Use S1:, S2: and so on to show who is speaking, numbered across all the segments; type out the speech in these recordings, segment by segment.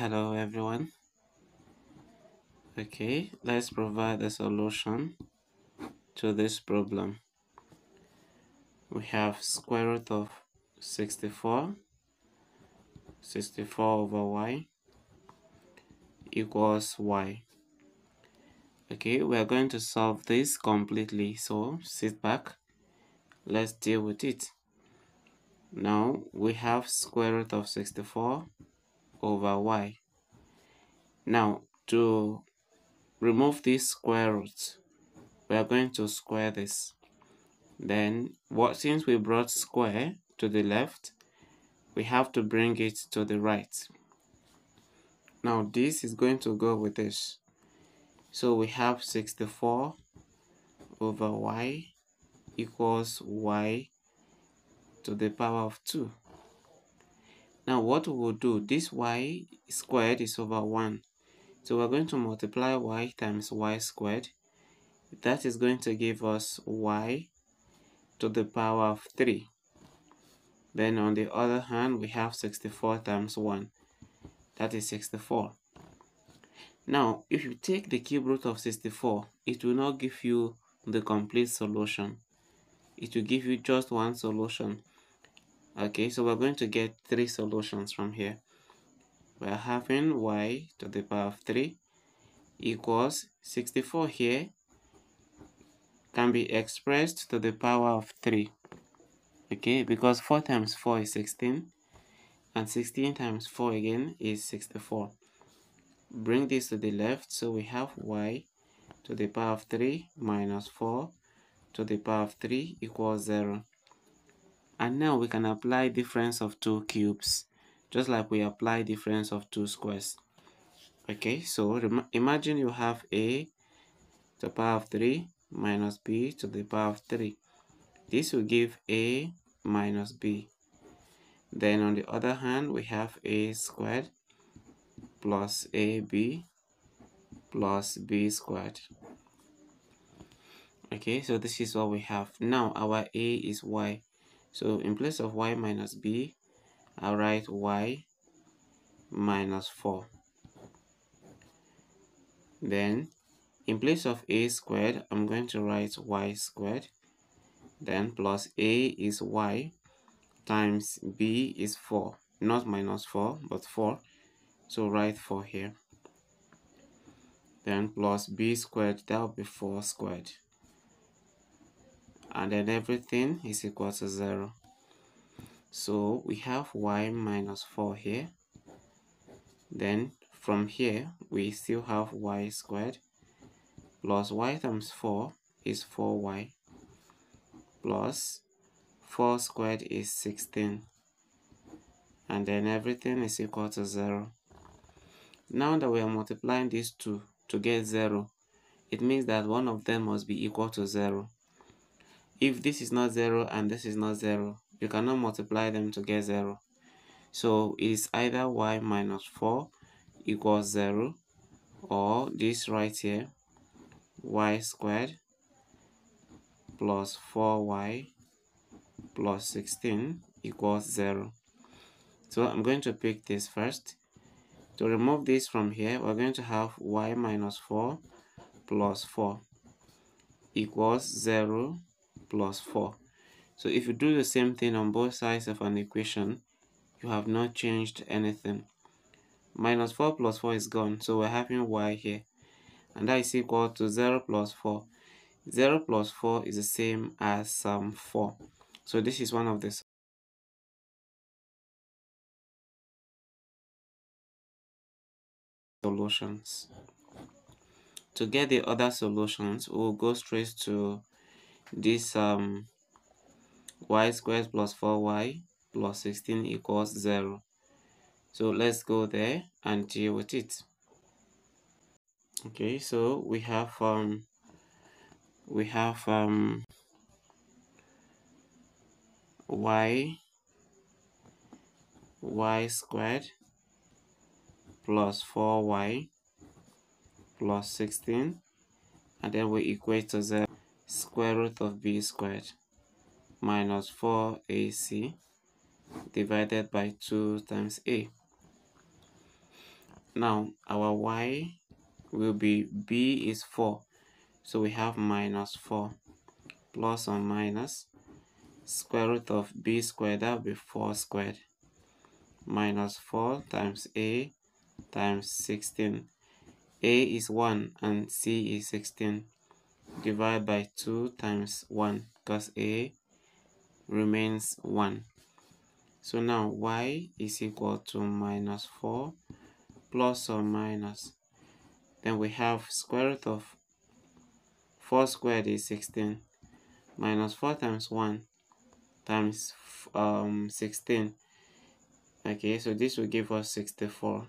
S1: Hello everyone. Okay, let's provide a solution to this problem. We have square root of 64, 64 over y equals y. Okay, we are going to solve this completely. So sit back, let's deal with it. Now we have square root of 64 over y. Now to remove this square root, we are going to square this. Then what since we brought square to the left, we have to bring it to the right. Now this is going to go with this. So we have 64 over y equals y to the power of 2. Now what we will do, this y squared is over 1. So we're going to multiply y times y squared. That is going to give us y to the power of 3. Then on the other hand, we have 64 times 1. That is 64. Now, if you take the cube root of 64, it will not give you the complete solution. It will give you just one solution. Okay, so we're going to get three solutions from here. We're having y to the power of 3 equals 64 here can be expressed to the power of 3. Okay, because 4 times 4 is 16 and 16 times 4 again is 64. Bring this to the left, so we have y to the power of 3 minus 4 to the power of 3 equals 0. And now we can apply difference of two cubes, just like we apply difference of two squares. Okay, so imagine you have a to the power of 3 minus b to the power of 3. This will give a minus b. Then on the other hand, we have a squared plus ab plus b squared. Okay, so this is what we have. Now our a is y. So in place of y minus b, I'll write y minus 4. Then in place of a squared, I'm going to write y squared. Then plus a is y times b is 4. Not minus 4, but 4. So write 4 here. Then plus b squared, that will be 4 squared and then everything is equal to 0 so we have y minus 4 here. Then from here we still have y squared plus y times 4 is 4y plus 4 squared is 16 and then everything is equal to 0 now that we are multiplying these two to get 0 it means that one of them must be equal to 0 if this is not 0 and this is not 0 you cannot multiply them to get 0 so it is either y minus 4 equals 0 or this right here y squared plus 4y plus 16 equals 0 so I'm going to pick this first. To remove this from here we're going to have y minus 4 plus 4 equals 0 plus 4. So if you do the same thing on both sides of an equation, you have not changed anything. Minus 4 plus 4 is gone, so we're having y here. And that is equal to 0 plus 4. 0 plus 4 is the same as um, 4. So this is one of the solutions. To get the other solutions, we'll go straight to this um, y squared plus 4y plus 16 equals 0. So let's go there and deal with it. Okay, so we have um we have um y y squared plus 4y plus 16 and then we equate to 0 square root of b squared minus 4ac divided by 2 times a. now our y will be b is 4 so we have minus 4 plus or minus square root of b squared that will be 4 squared minus 4 times a times 16 a is 1 and c is 16 divide by 2 times 1 because a remains 1 so now y is equal to minus 4 plus or minus. Then we have square root of 4 squared is 16 minus 4 times 1 times um 16 okay so this will give us 64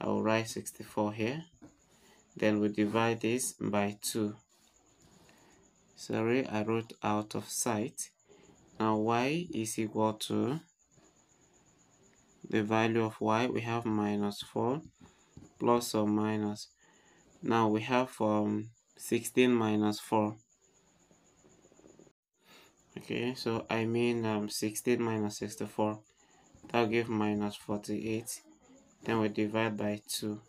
S1: I will write 64 here then we divide this by 2 sorry I wrote out of sight. Now y is equal to the value of y. We have minus 4 plus or minus. Now we have um 16 minus 4 okay so I mean um 16 minus 64 that'll give minus 48 then we divide by 2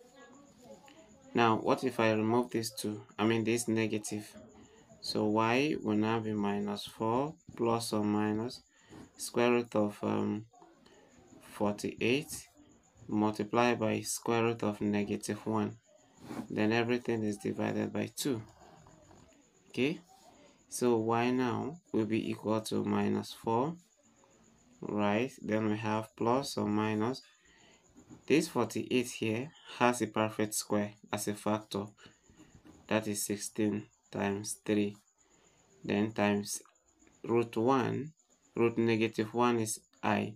S1: now what if I remove this 2 I mean this negative. So y will now be minus 4 plus or minus square root of um, 48 multiplied by square root of negative 1 then everything is divided by 2 okay? So y now will be equal to minus 4 right? Then we have plus or minus this 48 here has a perfect square as a factor. That is 16 times 3 then times root 1 root negative 1 is i.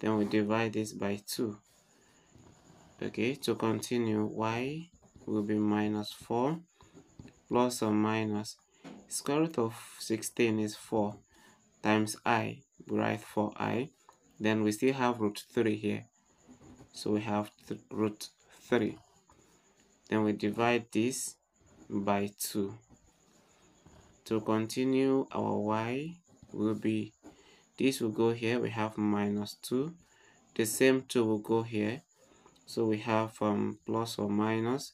S1: Then we divide this by 2 okay to continue y will be minus 4 plus or minus square root of 16 is 4 times i we write 4i then we still have root 3 here so we have th root 3 then we divide this by 2 to continue our y will be this will go here we have minus 2 the same 2 will go here. So we have um, plus or minus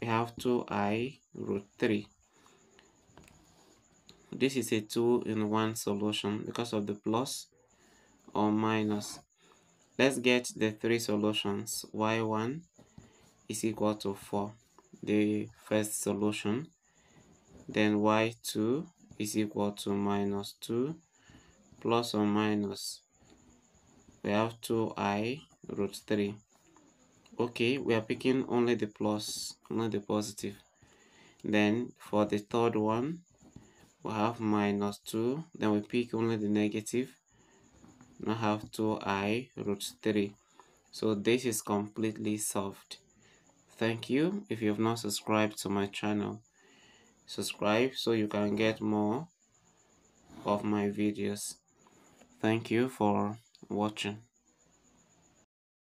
S1: we have 2i root 3 this is a 2 in 1 solution because of the plus or minus let's get the three solutions. Y1 is equal to 4 the first solution. Then y2 is equal to minus 2 plus or minus. We have 2i root 3 okay we are picking only the plus only the positive. Then for the third one we have minus 2 then we pick only the negative now have 2i root 3 so this is completely solved. Thank you. If you have not subscribed to my channel subscribe so you can get more of my videos. Thank you for watching